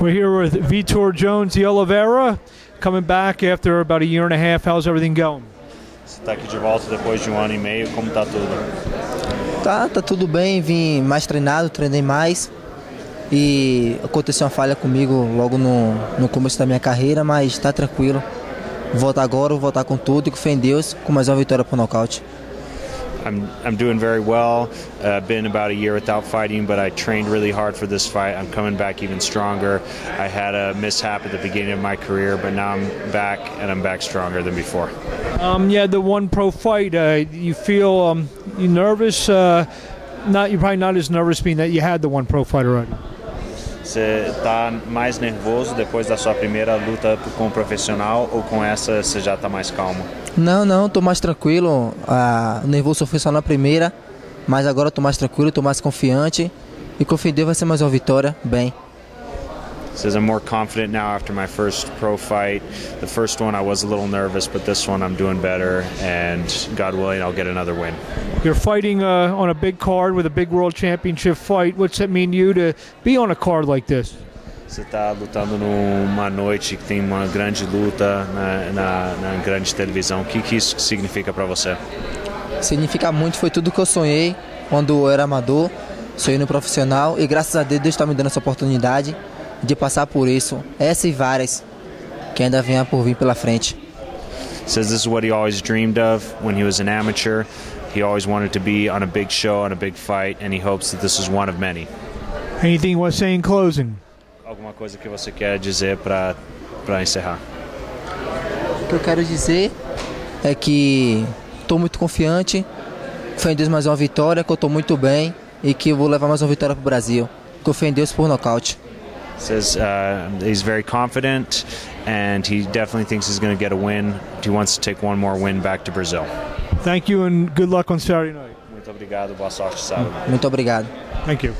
We're here with Vitor Jones de Oliveira, coming back after about a year and a half. How's everything going? Está aqui de volta depois de um ano e meio, como tá tudo? Tá, tá tudo bem, vim mais treinado, treinei mais. E aconteceu uma falha comigo logo no, no começo da minha carreira, mas tá tranquilo. Vou voltar agora, vou voltar com tudo e com fé em Deus, com mais uma vitória pro nocaute. I'm, I'm doing very well. Uh, been about a year without fighting, but I trained really hard for this fight. I'm coming back even stronger. I had a mishap at the beginning of my career, but now I'm back and I'm back stronger than before. Um, yeah, the one pro fight. Uh, you feel um, you nervous? Uh, not you're probably not as nervous being that you had the one pro fight already. Você está mais nervoso depois da sua primeira luta com um profissional ou com essa você já está mais calmo? Não, não, tô mais tranquilo. Ah, o nervoso foi só na primeira, mas agora tô mais tranquilo, tô mais confiante. E com Deus vai ser mais uma vitória, bem. Says I'm more confident now after my first pro fight. The first one I was a little nervous, but this one I'm doing better, and God willing, I'll get another win. You're fighting uh, on a big card with a big world championship fight. What's it mean to you to be on a card like this? Você está lutando numa noite que tem uma grande luta na, na, na grande televisão. O que, que isso significa para você? Significa muito, foi tudo que eu sonhei quando eu era amador. Sonhei no profissional e graças a Deus Deus está me dando essa oportunidade de passar por isso, essa e várias que ainda venha por vir pela frente. Says this is what he always dreamed of when he was an amateur. He always wanted to be on a big show, on a big fight, and he hopes that this is one of many. Anything you want to say in closing? Alguma coisa que você quer dizer para para encerrar? O que eu quero dizer é que estou muito confiante, fé em Deus mais uma vitória, que eu estou muito bem e que eu vou levar mais uma vitória para o Brasil. Fé em Deus por nocaute. Says uh, he's very confident and he definitely thinks he's going to get a win. He wants to take one more win back to Brazil. Thank you and good luck on Saturday night. Muito obrigado, boa sorte sábado. Muito obrigado. Thank you.